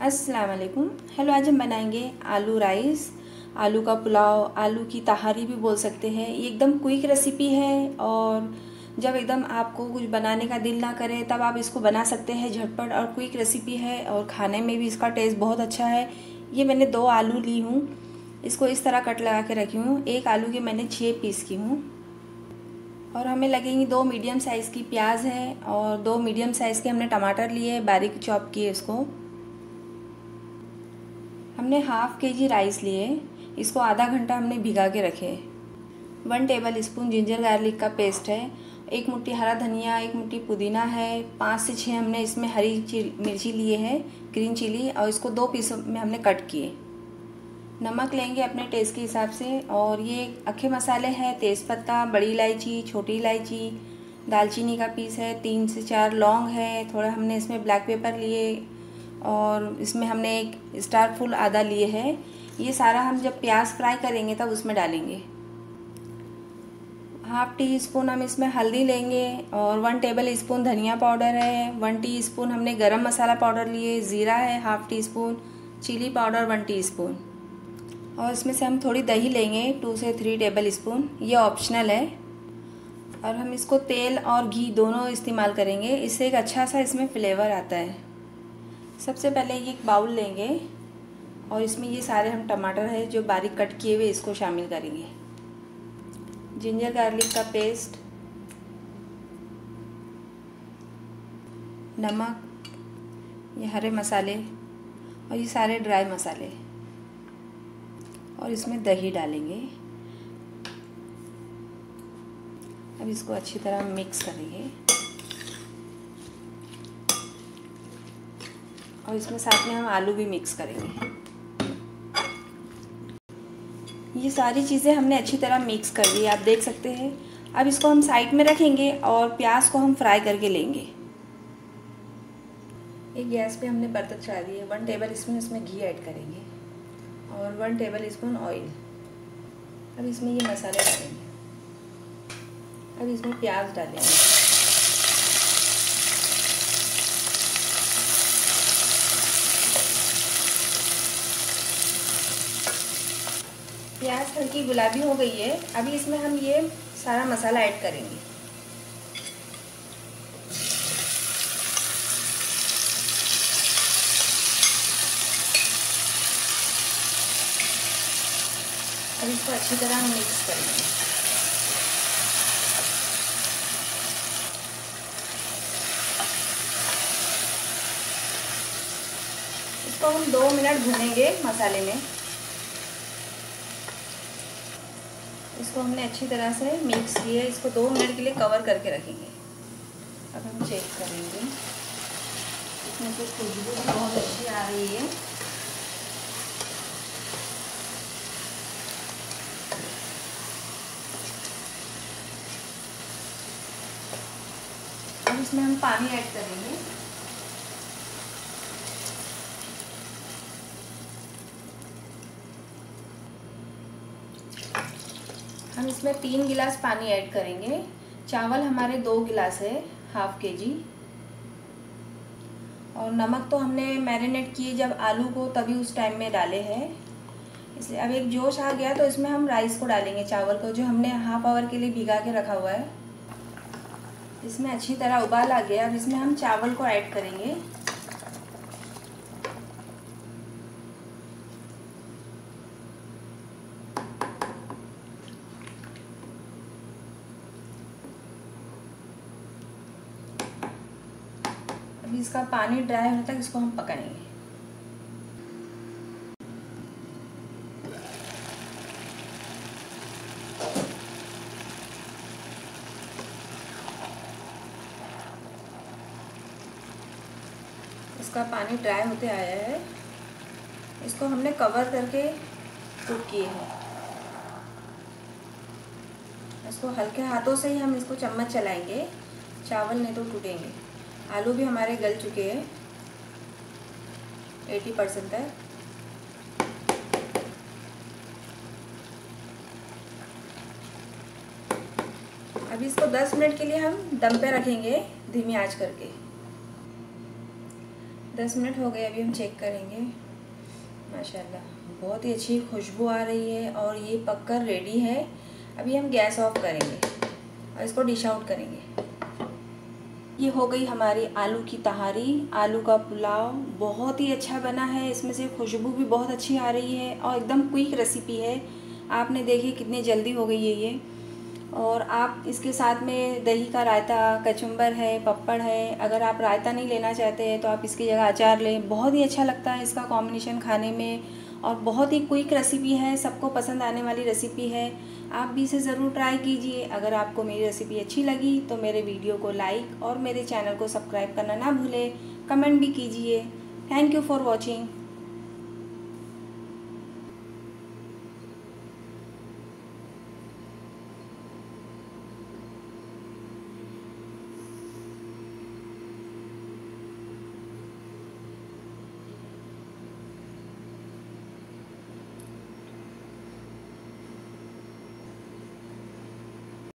अस्सलाम वालेकुम हेलो आज हम बनाएँगे आलू राइस आलू का पुलाव, आलू की तहारी भी बोल सकते हैं। ये एकदम क्विक रेसिपी है और जब एकदम आपको कुछ बनाने का दिल ना करे, तब आप इसको बना सकते हैं झटपट और क्विक रेसिपी है और खाने में भी इसका टेस्ट बहुत अच्छा है। ये मैंने दो आलू ली हूँ। इसको इस तरह कट लगा के रखी हूँ। एक आलू के मैंने छः पीस की हूँ। और हमें लगेंगी दो मीडियम साइज़ की प्याज है और दो मीडियम साइज़ के हमने टमाटर लिए बारीक चॉप किए इसको। हमने हाफ़ के जी राइस लिए, इसको आधा घंटा हमने भिगा के रखे। One tablespoon ginger garlic का पेस्ट है, एक मुट्ठी हरा धनिया, एक मुट्ठी पुदीना है, पाँच से छः हमने इसमें हरी मिर्ची लिए है, ग्रीन चिली, और इसको दो पीसों में हमने कट किए। नमक लेंगे अपने टेस्ट के हिसाब से, और ये अखे मसाले हैं, तेज़पत्ता, बड़ी इलायची, छोटी इलायची, दालचीनी का पीस है, तीन से चार लौंग है, थोड़ा हमने इसमें ब्लैक पेपर लिए और इसमें हमने एक स्टार फुल आधा लिए है। ये सारा हम जब प्याज फ्राई करेंगे तब उसमें डालेंगे। हाफ़ टी स्पून हम इसमें हल्दी लेंगे और वन टेबल स्पून धनिया पाउडर है। वन टी स्पून हमने गरम मसाला पाउडर लिए, ज़ीरा है half teaspoon chilli powder one teaspoon और इसमें से हम थोड़ी दही लेंगे टू से थ्री टेबल स्पून ये ऑप्शनल है। और हम इसको तेल और घी दोनों इस्तेमाल करेंगे। इससे एक अच्छा सा इसमें फ्लेवर आता है। सबसे पहले ये एक बाउल लेंगे और इसमें ये सारे हम टमाटर है जो बारीक कट किए हुए इसको शामिल करेंगे। जिंजर गार्लिक का पेस्ट, नमक, ये हरे मसाले और ये सारे ड्राई मसाले। और इसमें दही डालेंगे। अब इसको अच्छी तरह मिक्स करेंगे। और इसमें साथ में हम आलू भी मिक्स करेंगे। ये सारी चीज़ें हमने अच्छी तरह मिक्स कर ली, आप देख सकते हैं। अब इसको हम साइड में रखेंगे और प्याज को हम फ्राई करके लेंगे। एक गैस पे हमने बर्तन चढ़ा दिए वन टेबल स्पून इसमें घी ऐड करेंगे और वन टेबल स्पून ऑयल अब इसमें ये मसाले डालेंगे। अब इसमें प्याज डालेंगे। प्याज हल्की गुलाबी हो गई है। अभी इसमें हम ये सारा मसाला ऐड करेंगे। अब इसको अच्छी तरह हम मिक्स करेंगे। इसको हम दो मिनट भूनेंगे मसाले में। इसको हमने अच्छी तरह से मिक्स किया, इसको दो मिनट के लिए कवर करके रखेंगे। अब हम चेक करेंगे। इसमें से खुशबू बहुत अच्छी आ रही है। अब इसमें हम पानी ऐड करेंगे। हम इसमें तीन गिलास पानी ऐड करेंगे। चावल हमारे दो गिलास है, हाफ़ के जी और नमक तो हमने मैरिनेट किए जब आलू को तभी उस टाइम में डाले हैं। इसलिए अब एक जोश आ गया तो इसमें हम राइस को डालेंगे, चावल को, जो हमने हाफ़ आवर के लिए भिगा के रखा हुआ है। इसमें अच्छी तरह उबाल आ गया। अब इसमें हम चावल को ऐड करेंगे। अभी इसका पानी ड्राई होने तक इसको हम पकाएँगे। इसका पानी ड्राई होते आया है। इसको हमने कवर करके कुक किए हैं। इसको हल्के हाथों से ही हम इसको चम्मच चलाएँगे। चावल नहीं तो टूटेंगे। आलू भी हमारे गल चुके हैं। एटी परसेंट तक अभी इसको 10 मिनट के लिए हम दम पे रखेंगे धीमी आँच करके। दस मिनट हो गए, अभी हम चेक करेंगे। माशाल्लाह, बहुत ही अच्छी खुशबू आ रही है और ये पककर रेडी है। अभी हम गैस ऑफ़ करेंगे और इसको डिश आउट करेंगे। ये हो गई हमारी आलू की तहारी। आलू का पुलाव बहुत ही अच्छा बना है। इसमें से खुशबू भी बहुत अच्छी आ रही है और एकदम क्विक रेसिपी है। आपने देखी कितनी जल्दी हो गई है ये। और आप इसके साथ में दही का रायता कचुम्बर है, पपड़ है। अगर आप रायता नहीं लेना चाहते हैं तो आप इसकी जगह अचार लें। बहुत ही अच्छा लगता है इसका कॉम्बिनेशन खाने में। और बहुत ही क्विक रेसिपी है, सबको पसंद आने वाली रेसिपी है। आप भी इसे ज़रूर ट्राई कीजिए। अगर आपको मेरी रेसिपी अच्छी लगी तो मेरे वीडियो को लाइक और मेरे चैनल को सब्सक्राइब करना ना भूलें। कमेंट भी कीजिए। Thank you for watching